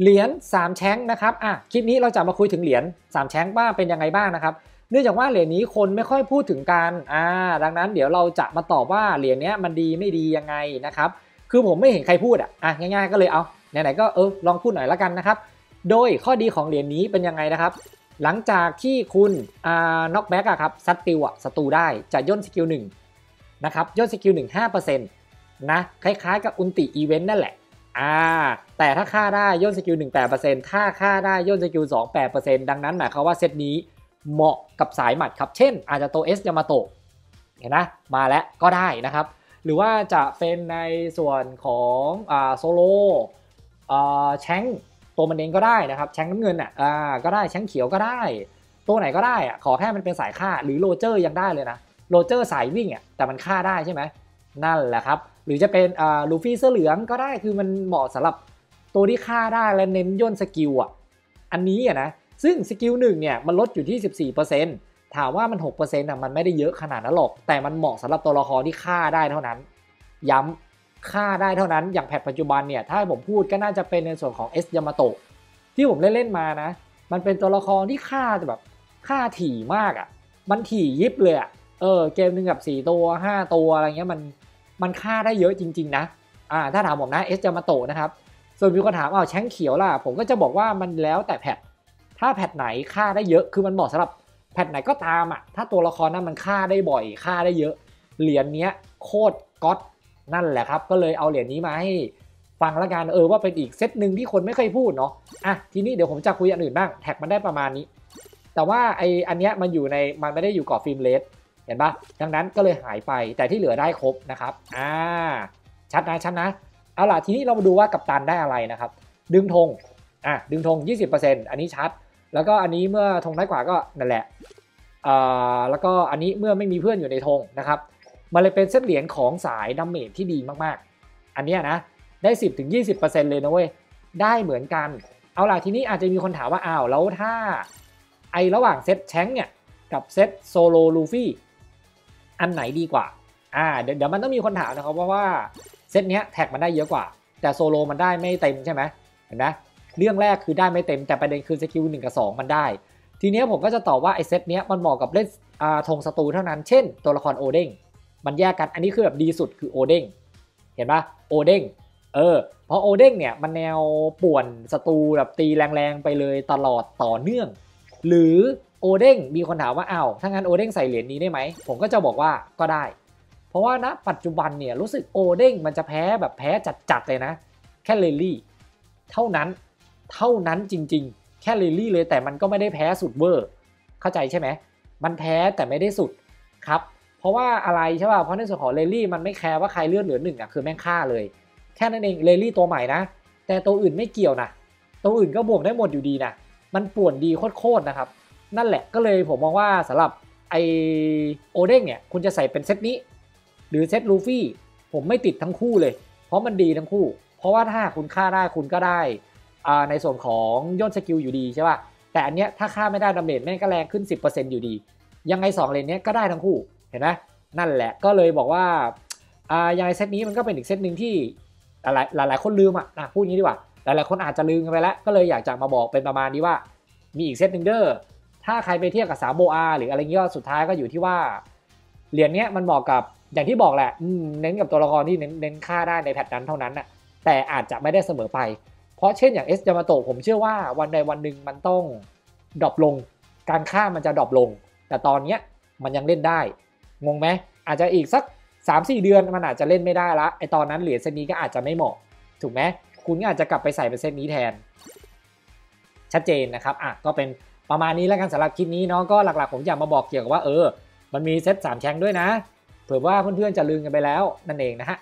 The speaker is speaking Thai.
เหรียญ3แชงค์นะครับอะคลิปนี้เราจะมาคุยถึงเหรียญ3แชงค์ว่าเป็นยังไงบ้างนะครับเนื่องจากว่าเหรียญนี้คนไม่ค่อยพูดถึงกันอ่าดังนั้นเดี๋ยวเราจะมาตอบว่าเหรียญนี้มันดีไม่ดียังไงนะครับคือผมไม่เห็นใครพูดอะอะง่ายๆก็เลยเอาไหนๆก็เออลองพูดหน่อยละกันนะครับโดยข้อดีของเหรียญนี้เป็นยังไงนะครับ หลังจากที่คุณอ่า knockback อะครับซัดติวอะศัตรูได้จะย่นสกิลหนึ่งนะครับย่นสกิลหนึ่งห้าเปอร์เซ็นต์นะคล้ายๆกับอุลติอีเวนต์นั่นแหละ อ่าแต่ถ้าฆ่าได้ย่นสกิลหนึ่งแปดเปอร์เซ็นต์ถ้าฆ่าได้ย่นสกิลสองแปดเปอร์เซ็นต์ดังนั้นหมายความว่าเซตนี้เหมาะกับสายหมัดครับ เช่น อาจจะโตเอสยามาโตะเห็นนะมาแล้วก็ได้นะครับ หรือว่าจะเป็นในส่วนของอ่าโซโลอ่าแชงตัวมันเองก็ได้นะครับ แชงน้ำเงินอะอ่าก็ได้แชงเขียวก็ได้ ตัวไหนก็ได้อะขอแค่มันเป็นสายฆ่าหรือโรเจอร์ยังได้เลยนะโรเจอร์สายวิ่งอะแต่มันฆ่าได้ใช่ไหม นั่นแหละครับ หรือจะเป็นอ่าลูฟี่เสื้อเหลืองก็ได้คือมันเหมาะสำหรับตัวที่ฆ่าได้และเน้นย่นสกิลอะ อันนี้อะนะ ซึ่งสกิลหนึ่งเนี่ยมันลดอยู่ที่ 14%ถามว่ามัน 6%อะมันไม่ได้เยอะขนาดนั้นหรอก แต่มันเหมาะสำหรับตัวละครที่ฆ่าได้เท่านั้น ย้ำฆ่าได้เท่านั้น อย่าง patch ปัจจุบันเนี่ย ถ้าผมพูดก็น่าจะเป็นในส่วนของเอสยามาโตะที่ผมเล่นๆมานะ มันเป็นตัวละครที่ฆ่าแบบฆ่าถี่มากอะ่ะ มันถี่ยิบเลยอะ่ะ เออ เกมหนึ่งกับ 4 ตัว 5 ตัวอะไรเงี้ยมัน มันฆ่าได้เยอะจริง ๆ นะอ่าถ้าถามผมนะเอสยามาโตนะครับ ส่วนมีคนถามอ้าวแชงเขียวล่ะ ผมก็จะบอกว่ามันแล้วแต่แพทถ้าแพทไหนฆ่าได้เยอะคือมันเหมาะสำหรับแพทไหนก็ตามอะถ้าตัวละครนั้นมันฆ่าได้บ่อยฆ่าได้เยอะ เหรียญเนี้ยโคตรก๊อตนั่นแหละครับ ก็เลยเอาเหรียญนี้มาให้ฟังล้วกันเออว่าเป็นอีกเซตหนึ่งที่คนไม่เคยพูดเนาะอะทีนี้เดี๋ยวผมจะคุยอันอื่นบ้างแท็กมันได้ประมาณนี้ แต่ว่าไออันเนี้ยมันอยู่ในมันไม่ได้อยู่กับฟิล์มเลส เห็นปะดังนั้นก็เลยหายไปแต่ที่เหลือได้ครบนะครับอ่าชัดนะชัดนะเอาล่ะทีนี้เรามาดูว่ากัปตันได้อะไรนะครับ ดึงธงอะดึงธง 20%อันนี้ชัด แล้วก็อันนี้เมื่อธงน้อยกว่าก็นั่นแหละอ่าแล้วก็อันนี้เมื่อไม่มีเพื่อนอยู่ในธงนะครับมันเลยเป็นเส้นเหรียญของสาย damage ที่ดีมากๆ อันนี้นะได้ 10-20%เลยนะเว้ยได้เหมือนกัน เอาล่ะทีนี้อาจจะมีคนถามว่าอ้าวแล้วถ้าไอระหว่างเซตแชงเนี่ยกับเซตโซโลลูฟี่ อันไหนดีกว่าอ่าเดี๋ยวเดี๋ยวมันต้องมีคนถามนะครับเพราะว่าเซตเนี้ยแท็กมันได้เยอะกว่า แต่โซโลมันได้ไม่เต็มใช่ไหมเห็นไหมเรื่องแรกคือได้ไม่เต็มแต่ประเด็นคือสกิลหนึ่งกับสองมันได้ ทีเนี้ยผมก็จะตอบว่าไอเซตเนี้ยมันเหมาะกับเล่นอ่าธงศัตรูเท่านั้น เช่น ตัวละครโอเด้งมันแยกกันอันนี้คือแบบดีสุดคือโอเด้งเห็นปะโอเด้งเออเพราะโอเด้งเนี่ยมันแนวป่วนศัตรูแบบตีแรงๆไปเลยตลอดต่อเนื่อง หรือ โอเด้งมีคนถามว่าอ้าวถ้างั้นโอเด้งใส่เหรียญนี้ได้ไหม ผมก็จะบอกว่าก็ได้ เพราะว่าณปัจจุบันเนี่ยรู้สึกโอเด้งมันจะแพ้แบบแพ้จัดๆเลยนะ แค่เลลี่เท่านั้นเท่านั้นจริง ๆ แค่เลลี่เลยแต่มันก็ไม่ได้แพ้สุดเวอร์เข้าใจใช่ไหมมันแพ้แต่ไม่ได้สุดครับเพราะว่าอะไรใช่ป่ะเพราะในส่วนของเลลี่มันไม่แคร์ว่าใครเลือดเหลือหนึ่งอะคือแม่งฆ่าเลย แค่นั้นเองเลลี่ตัวใหม่นะ แต่ตัวอื่นไม่เกี่ยวนะตัวอื่นก็บวกได้หมดอยู่ดีนะมันป่วนดีโคตรๆนะครับ นั่นแหละก็เลยผมมองว่าสำหรับไอโอเด้งเนี่ยคุณจะใส่เป็นเซตนี้ หรือเซตลูฟี่ผมไม่ติดทั้งคู่เลย เพราะมันดีทั้งคู่ เพราะว่าถ้าคุณฆ่าได้คุณก็ได้อ่าในส่วนของย่นสกิลอยู่ดีใช่ป่ะแต่อันเนี้ยถ้าฆ่าไม่ได้ damage แม่งก็แรงขึ้น 10%อยู่ดี ยังไง 2 เลนเนี้ยก็ได้ทั้งคู่เห็นไหมนั่นแหละก็เลยบอกว่าอ่ายังไงเซตนี้มันก็เป็นอีกเซตหนึ่งที่หลายหลายหลายคนลืมอะนะพูดงี้ดีกว่าหลายหลายคนอาจจะลืมกันไปแล้ว ก็เลยอยากจะมาบอกเป็นประมาณนี้ว่า มีอีกเซตหนึ่งเด้อ ถ้าใครไปเทียบกับสามโบอา หรืออะไรเงี้ยสุดท้ายก็อยู่ที่ว่าเหรียญเนี้ยมันเหมาะกับอย่างที่บอกแหละเน้นกับตัวละครที่เน้นเน้นฆ่าได้ใน patch นั้นเท่านั้นน่ะแต่อาจจะไม่ได้เสมอไป เพราะเช่นอย่างเอสยามาโตผมเชื่อว่าวันใดวันหนึ่งมันต้อง drop ลง การฆ่ามันจะ drop ลง แต่ตอนเนี้ยมันยังเล่นได้งงไหมอาจจะอีกสัก 3-4 เดือนมันอาจจะเล่นไม่ได้ละไอตอนนั้นเหรียญเซตนี้ก็อาจจะไม่เหมาะ ถูกไหมคุณก็อาจจะกลับไปใส่เป็นเซตนี้แทน ชัดเจนนะครับอะก็เป็น ประมาณนี้แล้วกันสำหรับคลิปนี้เนาะก็หลักๆ ผมอยากมาบอกเกี่ยวกับว่าเออ มันมีเซต3แชงด้วยนะ เผื่อว่าเพื่อนๆจะลืมกันไปแล้วนั่นเองนะฮะ